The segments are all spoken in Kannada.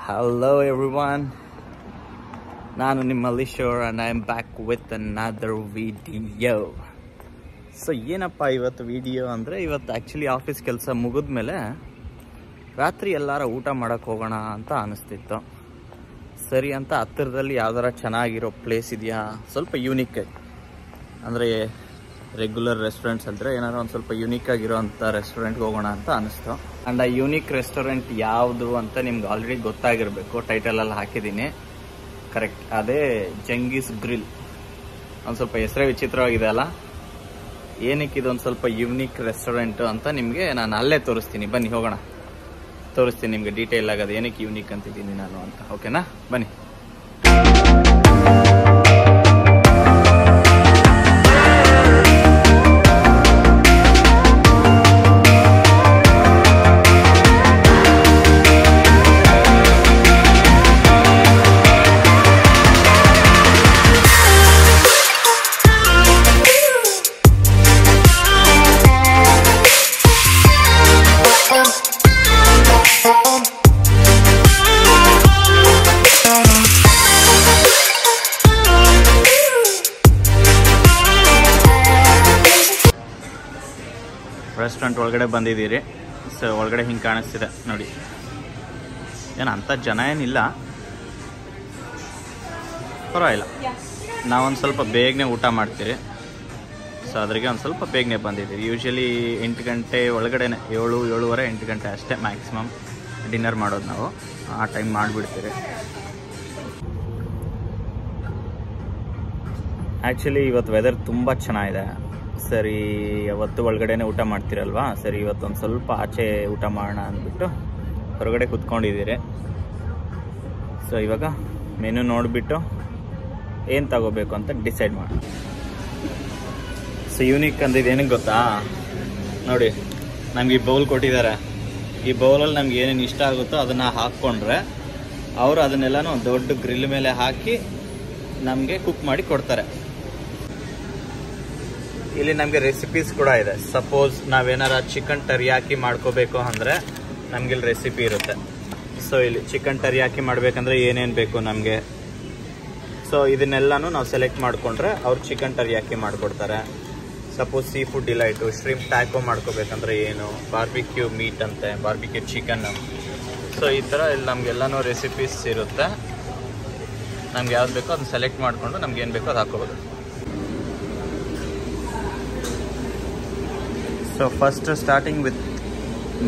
Hello, everyone. ನಾನು ನಿಮ್ಮ ಲಿಶೋರ್ and I am back with another video so ಏನಪ್ಪ ಇವತ್ತು ವಿಡಿಯೋ ಅಂದರೆ, ಇವತ್ತು ಆ್ಯಕ್ಚುಲಿ ಆಫೀಸ್ ಕೆಲಸ ಮುಗಿದ್ಮೇಲೆ ರಾತ್ರಿ ಎಲ್ಲಾರ ಊಟ ಮಾಡೋಕ್ಕೆ ಹೋಗೋಣ ಅಂತ ಅನಿಸ್ತಿತ್ತು. ಸರಿ ಅಂತ ಹತ್ತಿರದಲ್ಲಿ ಯಾವ್ದಾರ ಚೆನ್ನಾಗಿರೋ ಪ್ಲೇಸ್ ಇದೆಯಾ? ಸ್ವಲ್ಪ ಯೂನಿಕ್ ಅಂದರೆ ರೆಗ್ಯುಲರ್ ರೆಸ್ಟೋರೆಂಟ್ಸ್ ಅಂದರೆ ಏನಾದ್ರು ಒಂದು ಸ್ವಲ್ಪ ಯೂನಿಕ್ ಆಗಿರೋವಂಥ ರೆಸ್ಟೋರೆಂಟ್ಗೆ ಹೋಗೋಣ ಅಂತ ಅನಿಸ್ತು. ಆ್ಯಂಡ್ ಆ ಯುನೀಕ್ ರೆಸ್ಟೋರೆಂಟ್ ಯಾವುದು ಅಂತ ನಿಮ್ಗೆ ಆಲ್ರೆಡಿ ಗೊತ್ತಾಗಿರಬೇಕು. ಟೈಟಲಲ್ಲಿ ಹಾಕಿದ್ದೀನಿ ಕರೆಕ್ಟ್ ಅದೇ ಜಂಗೀಸ್ ಗ್ರಿಲ್ ಒಂದು ಸ್ವಲ್ಪ ಹೆಸರೇ ವಿಚಿತ್ರವಾಗಿದೆ ಅಲ್ಲ? ಏನಕ್ಕೆ ಇದೊಂದು ಸ್ವಲ್ಪ ಯೂನಿಕ್ ರೆಸ್ಟೋರೆಂಟ್ ಅಂತ ನಿಮಗೆ ನಾನು ಅಲ್ಲೇ ತೋರಿಸ್ತೀನಿ. ಬನ್ನಿ, ಹೋಗೋಣ. ತೋರಿಸ್ತೀನಿ ನಿಮಗೆ ಡೀಟೇಲ್ ಆಗೋದು. ಏನಕ್ಕೆ ಯೂನಿಕ್ ಅಂತಿದ್ದೀನಿ ನಾನು ಅಂತ. ಓಕೆನಾ ಬನ್ನಿ. ಒಳಗಡೆ ಬಂದಿದ್ದೀರಿ. ಸೊ ಒಳಗಡೆ ಹಿಂಗೆ ಕಾಣಿಸ್ತಿದೆ. ನೋಡಿ. ಏನು ಅಂಥ ಜನ ಏನಿಲ್ಲ. ಪರವಾಗಿಲ್ಲ. ನಾವೊಂದು ಸ್ವಲ್ಪ ಬೇಗನೆ ಊಟ ಮಾಡ್ತೀರಿ. ಸೊ ಅದ್ರಿಗೆ ಒಂದು ಸ್ವಲ್ಪ ಬೇಗನೆ ಬಂದಿದ್ದೀವಿ ಯೂಶ್ವಲಿ ಎಂಟು ಗಂಟೆ ಒಳಗಡೆನೆ, ಏಳು, ಏಳುವರೆ, ಎಂಟು ಗಂಟೆ ಅಷ್ಟೇ ಮ್ಯಾಕ್ಸಿಮಮ್ ಡಿನ್ನರ್ ಮಾಡೋದು ನಾವು. ಆ ಟೈಮ್ ಮಾಡಿಬಿಡ್ತೀರಿ. ಆ್ಯಕ್ಚುಲಿ ಇವತ್ತು ವೆದರ್ ತುಂಬ ಚೆನ್ನಾಗಿದೆ. ಸರಿ ಅವತ್ತು ಒಳಗಡೆನೆ ಊಟ ಮಾಡ್ತಿರಲ್ವಾ? ಸರಿ, ಇವತ್ತೊಂದು ಸ್ವಲ್ಪ ಆಚೆ ಊಟ ಮಾಡೋಣ ಅಂದ್ಬಿಟ್ಟು ಹೊರಗಡೆ ಕುತ್ಕೊಂಡಿದ್ದೀರಿ. ಸೊ ಇವಾಗ ಮೆನು ನೋಡಿಬಿಟ್ಟು ಏನು ತಗೋಬೇಕು ಅಂತ ಡಿಸೈಡ್ ಮಾಡೋಣ. ಸೊ ಯೂನಿಕ್ ಅಂದಿದ್ದು ಏನಕ್ಕೆ ಗೊತ್ತಾ? ನೋಡಿ, ನಮ್ಗೆ ಈ ಬೌಲ್ ಕೊಟ್ಟಿದ್ದಾರೆ. ಈ ಬೌಲಲ್ಲಿ ನಮ್ಗೆ ಏನೇನು ಇಷ್ಟ ಆಗುತ್ತೋ ಅದನ್ನು ಹಾಕ್ಕೊಂಡ್ರೆ ಅವರು ಅದನ್ನೆಲ್ಲನೂ ದೊಡ್ಡ ಗ್ರಿಲ್ ಮೇಲೆ ಹಾಕಿ ನಮಗೆ ಕುಕ್ ಮಾಡಿ ಕೊಡ್ತಾರೆ. ಇಲ್ಲಿ ನಮಗೆ ರೆಸಿಪೀಸ್ ಕೂಡ ಇದೆ. ಸಪೋಸ್ ನಾವೇನಾರ ಚಿಕನ್ ಟರಿಯಾಕಿ ಮಾಡ್ಕೋಬೇಕು ಅಂದರೆ ನಮ್ಗೆ ಇಲ್ಲಿ ರೆಸಿಪಿ ಇರುತ್ತೆ. ಸೊ ಇಲ್ಲಿ ಚಿಕನ್ ಟರಿಯಾಕಿ ಮಾಡಬೇಕಂದ್ರೆ ಏನೇನು ಬೇಕು ನಮಗೆ? ಸೊ ಇದನ್ನೆಲ್ಲನೂ ನಾವು ಸೆಲೆಕ್ಟ್ ಮಾಡಿಕೊಂಡ್ರೆ ಅವ್ರು ಚಿಕನ್ ಟರಿಯಾಕಿ ಮಾಡಿಕೊಡ್ತಾರೆ. Suppose seafood delight shrimp taco ಮಾಡ್ಕೋಬೇಕಂದ್ರೆ ಏನು? ಬಾರ್ಬಿಕ್ಯೂ ಮೀಟ್ ಅಂತೆ ಬಾರ್ಬಿಕ್ಯೂ ಚಿಕನ್ ಸೊ ಈ ಥರ ಇಲ್ಲಿ ನಮಗೆಲ್ಲನೂ ರೆಸಿಪೀಸ್ ಇರುತ್ತೆ. ನಮ್ಗೆ ಯಾವ್ದು ಬೇಕೋ ಅದನ್ನ ಸೆಲೆಕ್ಟ್ ಮಾಡಿಕೊಂಡು ನಮ್ಗೆ ಏನು ಬೇಕೋ ಅದು ಹಾಕೋಬೋದು. So first starting with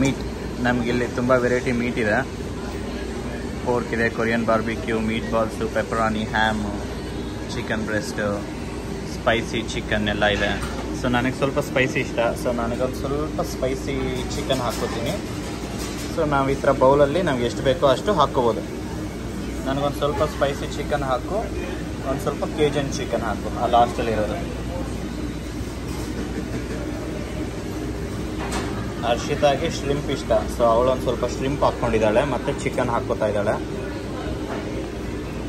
meat ನಮಗಿಲ್ಲಿ ತುಂಬ ವೆರೈಟಿ ಮೀಟ್ ಇದೆ. ಪೋರ್ಕ್ ಇದೆ Korean barbecue meatballs pepperoni ham chicken breast spicy chicken ಎಲ್ಲ ಇದೆ. ಸೊ ನನಗೆ ಸ್ವಲ್ಪ ಸ್ಪೈಸಿ ಇಷ್ಟ. ಸೊ ನನಗೊಂದು ಸ್ವಲ್ಪ ಸ್ಪೈಸಿ ಚಿಕನ್ ಹಾಕ್ಕೋತೀನಿ. ಸೊ ನಾವು ಈ ಥರ ಬೌಲಲ್ಲಿ ನಮ್ಗೆ ಎಷ್ಟು ಬೇಕೋ ಅಷ್ಟು ಹಾಕ್ಕೋಬೋದು. ನನಗೊಂದು ಸ್ವಲ್ಪ ಸ್ಪೈಸಿ ಚಿಕನ್ ಹಾಕು. ಒಂದು ಸ್ವಲ್ಪ ಕೇಜನ್ ಚಿಕನ್ ಹಾಕು ಆ ಲಾಸ್ಟಲ್ಲಿ ಹರ್ಷಿತಾಗೆ ಶ್ರಿಂಪ್ ಇಷ್ಟ. ಸೊ ಅವಳೊಂದು ಸ್ವಲ್ಪ ಶ್ರಿಂಪ್ ಹಾಕ್ಕೊಂಡಿದ್ದಾಳೆ, ಮತ್ತು ಚಿಕನ್ ಹಾಕ್ಕೋತಾ ಇದ್ದಾಳೆ.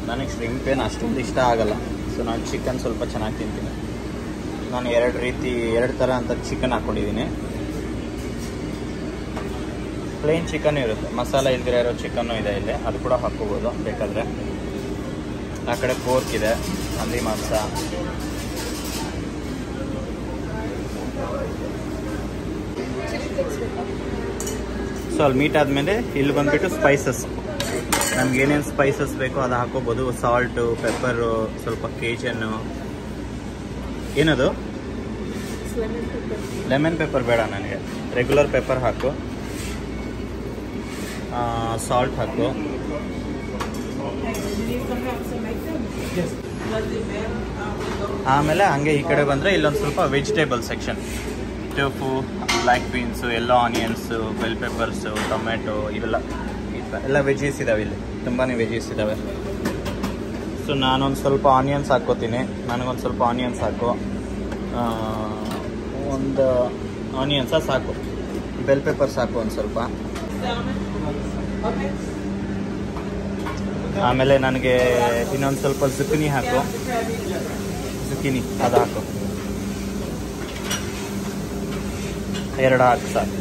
ನನಗೆ ಶ್ರಿಂಪ್ ಏನು ಅಷ್ಟೊಂದು ಇಷ್ಟ ಆಗಲ್ಲ. ಸೊ ನಾನು ಚಿಕನ್ ಸ್ವಲ್ಪ ಚೆನ್ನಾಗಿ ತಿಂತೀನಿ. ನಾನು ಎರಡು ರೀತಿ, ಎರಡು ಥರ ಅಂತ ಚಿಕನ್ ಹಾಕ್ಕೊಂಡಿದ್ದೀನಿ ಪ್ಲೇನ್ ಚಿಕನ್ ಇರುತ್ತೆ. ಮಸಾಲೆ ಇಲ್ದಿರ ಇರೋ ಚಿಕನ್ನು ಇದೆ ಇಲ್ಲಿ. ಅದು ಕೂಡ ಹಾಕ್ಕೋಬೋದು, ಬೇಕಾದರೆ. ಆ ಕಡೆ ಪೋರ್ಕ್ ಇದೆ, ಹಂದಿ ಮಾಂಸ. ಸೊ ಅಲ್ಲಿ ಮೀಟ್ ಆದಮೇಲೆ ಇಲ್ಲಿ ಬಂದುಬಿಟ್ಟು ಸ್ಪೈಸಸ್ ನಮ್ಗೆ ಏನೇನು ಸ್ಪೈಸಸ್ ಬೇಕೋ ಅದು ಹಾಕೋಬೋದು. ಸಾಲ್ಟು ಪೆಪ್ಪರು ಸ್ವಲ್ಪ ಕೇಜನ್ನು ಏನದು? ಲೆಮನ್ ಪೆಪ್ಪರ್ ಬೇಡ ನನಗೆ. ರೆಗ್ಯುಲರ್ ಪೆಪ್ಪರ್ ಹಾಕು. ಸಾಲ್ಟ್ ಹಾಕು. ಆಮೇಲೆ ಹಂಗೆ ಈ ಕಡೆ ಬಂದರೆ ಇಲ್ಲೊಂದು ಸ್ವಲ್ಪ vegetable section tofu black beans yellow onions bell peppers tomato ಇವೆಲ್ಲ ಎಲ್ಲ ವೆಜೀಸ್ ಇದ್ದಾವೆ ಇಲ್ಲಿ. ತುಂಬಾ ವೆಜೀಸ್ ಇದ್ದಾವೆ ಸೊ ನಾನೊಂದು ಸ್ವಲ್ಪ ಆನಿಯನ್ಸ್ ಹಾಕ್ಕೋತೀನಿ. ನನಗೊಂದು ಸ್ವಲ್ಪ ಆನಿಯನ್ಸ್ ಹಾಕು ಒಂದು ಆನಿಯನ್ಸ ಸಾಕು. ಬೆಲ್ ಪೆಪ್ಪರ್ಸ್ ಹಾಕು ಒಂದು ಸ್ವಲ್ಪ. ಆಮೇಲೆ ನನಗೆ ಇನ್ನೊಂದು ಸ್ವಲ್ಪ ಜುಕಿನಿ ಹಾಕು. ಜುಕಿನಿ ಅದು ಹಾಕು ಎರಡು ಹಾಕಿ ಸಾಕು.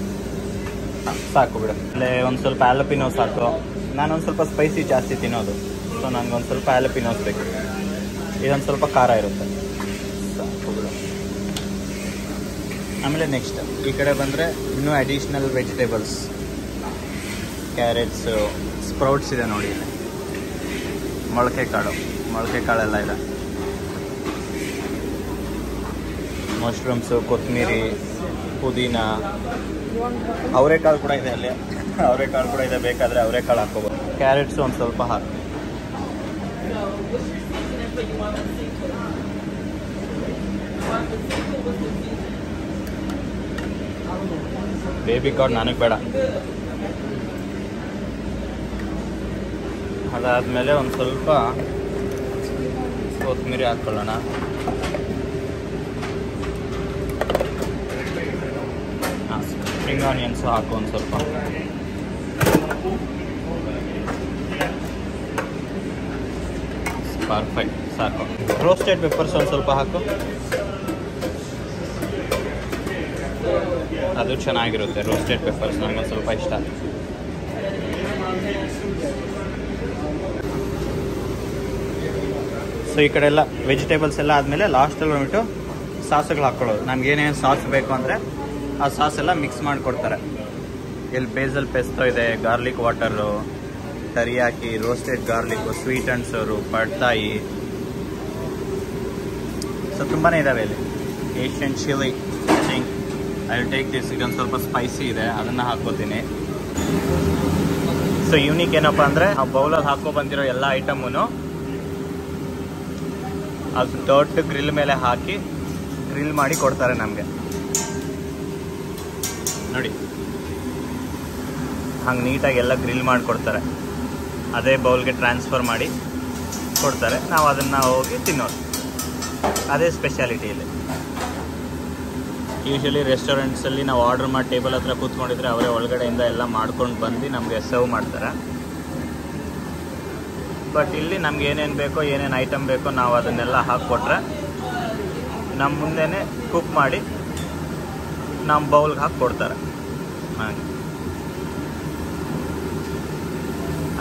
ಸಾಕು ಬಿಡು. ಆಮೇಲೆ ಒಂದು ಸ್ವಲ್ಪ ಆಲಪಿನೋ ಸಾಕು. ನಾನೊಂದು ಸ್ವಲ್ಪ ಸ್ಪೈಸಿ ಜಾಸ್ತಿ ತಿನ್ನೋದು. ಸೊ ನನಗೊಂದು ಸ್ವಲ್ಪ ಆಲಪಿನೋಸ್ ಬೇಕು. ಇದೊಂದು ಸ್ವಲ್ಪ ಖಾರ ಇರುತ್ತೆ. ಸಾಕು ಬಿಡು. ಆಮೇಲೆ ನೆಕ್ಸ್ಟ್ ಈ ಕಡೆ ಬಂದರೆ ಇನ್ನೂ ಅಡಿಷ್ನಲ್ ವೆಜಿಟೇಬಲ್ಸ್ ಕ್ಯಾರೆಟ್ಸು ಸ್ಪ್ರೌಟ್ಸ್ ಇದೆ ನೋಡಿ ಇಲ್ಲಿ. ಮೊಳಕೆ ಕಾಳು. ಮೊಳಕೆ ಕಾಳೆಲ್ಲ ಇದೆ. ಮಶ್ರೂಮ್ಸು ಕೊತ್ತಂಬರಿ ಪುದೀನ. ಅವರೆಕಾಳು ಕೂಡ ಇದೆ ಅಲ್ಲಿ. ಅವರೆಕಾಳು ಕೂಡ ಇದೆ, ಬೇಕಾದರೆ ಅವರೆಕಾಳು ಹಾಕೋಬೋದು ಕ್ಯಾರೆಟ್ಸು ಒಂದು ಸ್ವಲ್ಪ ಹಾಕಿ. ಬೇಬಿ ಕಾರ್ಡ್ ನನಗೆ ಬೇಡ. ಅದಾದಮೇಲೆ ಒಂದು ಸ್ವಲ್ಪ ಕೊತ್ತಂಬರಿ ಹಾಕ್ಕೊಳ್ಳೋಣ. ಆನಿಯನ್ಸು ಹಾಕು ಒಂದು ಸ್ವಲ್ಪ ಪರ್ಫೆಕ್ಟ್ ಸಾಕು ರೋಸ್ಟೆಡ್ ಪೆಪ್ಪರ್ಸ್ ಒಂದು ಸ್ವಲ್ಪ ಹಾಕು. ಅದು ಚೆನ್ನಾಗಿರುತ್ತೆ ರೋಸ್ಟೆಡ್ ಪೆಪ್ಪರ್ಸ್ ನನಗೆ ಸ್ವಲ್ಪ ಇಷ್ಟ. ಸೊ ಈ ಕಡೆ ಎಲ್ಲ ವೆಜಿಟೇಬಲ್ಸ್ ಎಲ್ಲ ಆದಮೇಲೆ ಲಾಸ್ಟಲ್ಲಿ ಬಂದ್ಬಿಟ್ಟು ಸಾಸುಗಳು ಹಾಕ್ಕೊಳ್ಳೋದು. ನನಗೇನೇನು ಸಾಸ್ ಬೇಕು ಅಂದರೆ ಆ ಸಾಸ್ ಎಲ್ಲ ಮಿಕ್ಸ್ ಮಾಡಿಕೊಡ್ತಾರೆ. ಇಲ್ಲಿ ಬೇಸಲ್ ಪೆಸ್ತೋ ಇದೆ garlic water teriyaki roasted garlic sweet and sour pad thai. So ತುಂಬಾ ಇದ್ದಾವೆ ಇಲ್ಲಿ. Asian chili I take this ಒಂದು ಸ್ವಲ್ಪ ಸ್ಪೈಸಿ ಇದೆ, ಅದನ್ನು ಹಾಕೋತೀನಿ ಸೊ ಯೂನಿಕ್ ಏನಪ್ಪ ಅಂದರೆ, ಆ ಬೌಲಲ್ಲಿ ಹಾಕೋ ಬಂದಿರೋ ಎಲ್ಲ ಐಟಮೂ ಅದು ದೊಡ್ಡ ಗ್ರಿಲ್ ಮೇಲೆ ಹಾಕಿ ಗ್ರಿಲ್ ಮಾಡಿ ಕೊಡ್ತಾರೆ ನಮಗೆ. ನೋಡಿ. ಹಂಗೆ ನೀಟಾಗಿ ಎಲ್ಲ ಗ್ರಿಲ್ ಮಾಡಿಕೊಡ್ತಾರೆ. ಅದೇ ಬೌಲ್ಗೆ ಟ್ರಾನ್ಸ್ಫರ್ ಮಾಡಿ ಕೊಡ್ತಾರೆ. ನಾವು ಅದನ್ನು ಹೋಗಿ ತಿನ್ನೋದು. ಅದೇ ಸ್ಪೆಷಾಲಿಟಿ ಇಲ್ಲಿ. ಯೂಶಲಿ ರೆಸ್ಟೋರೆಂಟ್ಸಲ್ಲಿ ನಾವು ಆರ್ಡರ್ ಮಾಡಿ ಟೇಬಲ್ ಹತ್ರ ಕೂತ್ಕೊಂಡಿದ್ರೆ ಅವರೇ ಒಳಗಡೆಯಿಂದ ಎಲ್ಲ ಮಾಡ್ಕೊಂಡು ಬಂದು ನಮಗೆ ಸರ್ವ್ ಮಾಡ್ತಾರೆ. ಬಟ್ ಇಲ್ಲಿ ನಮ್ಗೆ ಏನೇನು ಬೇಕೋ, ಏನೇನು ಐಟಮ್ ಬೇಕೋ ನಾವು ಅದನ್ನೆಲ್ಲ ಹಾಕಿಕೊಟ್ರೆ ನಮ್ಮ ಮುಂದೆನೇ ಕುಕ್ ಮಾಡಿ ನಮ್ಮ ಬೌಲ್ಗೆ ಹಾಕಿ ಕೊಡ್ತಾರೆ. ಹಾಗೆ.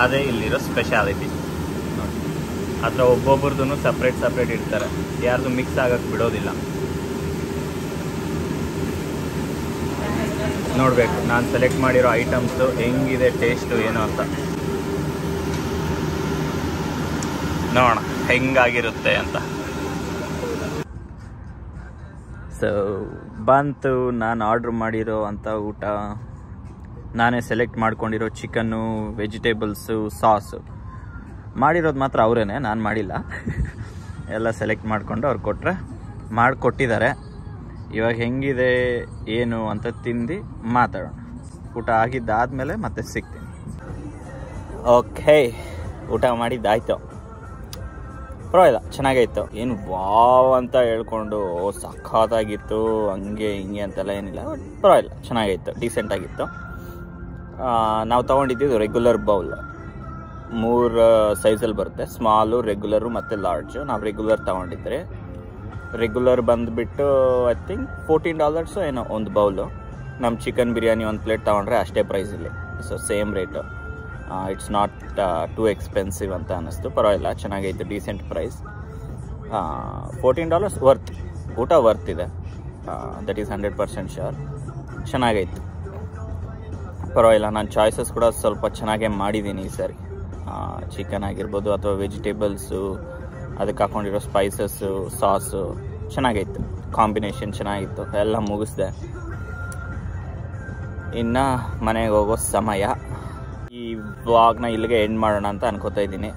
ಅದೇ ಇಲ್ಲಿರೋ ಸ್ಪೆಷಾಲಿಟಿ ಅದರ ಒಬ್ಬೊಬ್ರದ್ದು ಸಪ್ರೇಟ್ ಸಪ್ರೇಟ್ ಇಡ್ತಾರೆ. ಯಾರ್ದು ಮಿಕ್ಸ್ ಆಗಕ್ಕೆ ಬಿಡೋದಿಲ್ಲ. ನೋಡಬೇಕು, ನಾನು ಸೆಲೆಕ್ಟ್ ಮಾಡಿರೋ ಐಟಮ್ಸು ಹೆಂಗಿದೆ ಟೇಸ್ಟು ಏನು ಅಂತ. ನೋಡೋಣ, ಹೆಂಗಾಗಿರುತ್ತೆ ಅಂತ. ಸೊ ಬಂತು, ನಾನು ಆರ್ಡ್ರ್ ಮಾಡಿರೋ ಅಂಥ ಊಟ. ನಾನೇ ಸೆಲೆಕ್ಟ್ ಮಾಡ್ಕೊಂಡಿರೋ ಚಿಕನ್ನು ವೆಜಿಟೇಬಲ್ಸು ಸಾಸು ಮಾಡಿರೋದು ಮಾತ್ರ ಅವರೇನೆ, ನಾನು ಮಾಡಿಲ್ಲ. ಎಲ್ಲ ಸೆಲೆಕ್ಟ್ ಮಾಡಿಕೊಂಡು ಅವ್ರು ಕೊಟ್ಟರೆ ಮಾಡಿಕೊಟ್ಟಿದ್ದಾರೆ. ಇವಾಗ ಹೆಂಗಿದೆ, ಏನು ಅಂತ ತಿಂದು ಮಾತಾಡೋಣ. ಊಟ ಆಗಿದ್ದಾದಮೇಲೆ ಮತ್ತೆ ಸಿಗ್ತೀನಿ. ಓಕೆ ಊಟ ಮಾಡಿದ್ದಾಯ್ತು. ಪರವಾಗಿಲ್ಲ, ಚೆನ್ನಾಗೈತು. ಏನು ವಾವ್ ಅಂತ ಹೇಳ್ಕೊಂಡು ಸಖತ್ತಾಗಿತ್ತು, ಹಂಗೆ ಹಿಂಗೆ ಅಂತೆಲ್ಲ ಏನಿಲ್ಲ ಬಟ್ ಪರವಾಗಿಲ್ಲ ಚೆನ್ನಾಗಿತ್ತು ಡೀಸೆಂಟ್ ಆಗಿತ್ತು. ನಾವು ತೊಗೊಂಡಿದ್ದು ರೆಗ್ಯುಲರ್ ಬೌಲ್ ಮೂರು ಸೈಜಲ್ಲಿ ಬರುತ್ತೆ. ಸ್ಮಾಲು ರೆಗ್ಯುಲರು ಮತ್ತು ಲಾರ್ಜು ನಾವು ರೆಗ್ಯುಲರ್ ತೊಗೊಂಡಿದ್ರೆ. ರೆಗ್ಯುಲರ್ ಬಂದುಬಿಟ್ಟು ಐ ಥಿಂಕ್ ಫೋರ್ಟೀನ್ ಡಾಲರ್ಸು ಏನೋ ಒಂದು ಬೌಲು ನಮ್ಮ ಚಿಕನ್ ಬಿರಿಯಾನಿ ಒಂದು ಪ್ಲೇಟ್ ತೊಗೊಂಡ್ರೆ ಅಷ್ಟೇ ಪ್ರೈಸಲ್ಲಿ so same rate it's not too expensive ಅಂತ ಅನ್ನಿಸ್ತು. ಪರವಾಗಿಲ್ಲ, ಚೆನ್ನಾಗೈತೆ decent price fourteen dollars worth ಊಟ ವರ್ತ್ ಇದೆ. That is hundred percent sure ಚೆನ್ನಾಗೈತೆ. ಪರವಾಗಿಲ್ಲ, ನಾನು ಚಾಯ್ಸಸ್ ಕೂಡ ಸ್ವಲ್ಪ ಚೆನ್ನಾಗೇ ಮಾಡಿದ್ದೀನಿ ಈ ಸರಿ. ಚಿಕನ್ ಆಗಿರ್ಬೋದು ಅಥವಾ ವೆಜಿಟೇಬಲ್ಸು ಅದಕ್ಕೆ ಹಾಕೊಂಡಿರೋ ಸ್ಪೈಸಸ್ಸು ಸಾಸು ಚೆನ್ನಾಗೈತೆ. ಕಾಂಬಿನೇಷನ್ ಚೆನ್ನಾಗಿತ್ತು. ಎಲ್ಲ ಮುಗಿಸ್ದೆ. ಇನ್ನು ಮನೆಗೆ ಹೋಗೋ ಸಮಯ. ವ್ಲಾಗ್ನ ಇಲ್ಲಿಗೆ ಎಂಡ್ ಮಾಡೋಣ ಅಂತ ಅನ್ಕೋತಾ ಇದ್ದೀನಿ.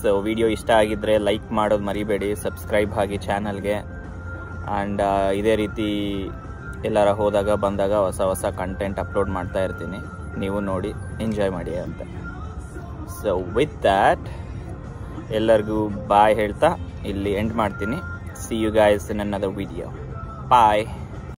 ಸೊ ವಿಡಿಯೋ ಇಷ್ಟ ಆಗಿದ್ದರೆ ಲೈಕ್ ಮಾಡೋದು ಮರಿಬೇಡಿ ಸಬ್ಸ್ಕ್ರೈಬ್ ಆಗಿ ಚಾನಲ್ಗೆ ಆ್ಯಂಡ್ ಇದೇ ರೀತಿ ಎಲ್ಲಾರ ಹೋದಾಗ ಬಂದಾಗ ಹೊಸ ಹೊಸ ಕಂಟೆಂಟ್ ಅಪ್ಲೋಡ್ ಮಾಡ್ತಾ ಇರ್ತೀನಿ. ನೀವು ನೋಡಿ ಎಂಜಾಯ್ ಮಾಡಿ ಅಂತ. ಸೊ ವಿತ್ ದ್ಯಾಟ್ ಎಲ್ಲರಿಗೂ ಬಾಯ್ ಹೇಳ್ತಾ ಇಲ್ಲಿ ಎಂಡ್ ಮಾಡ್ತೀನಿ. See you guys in another video bye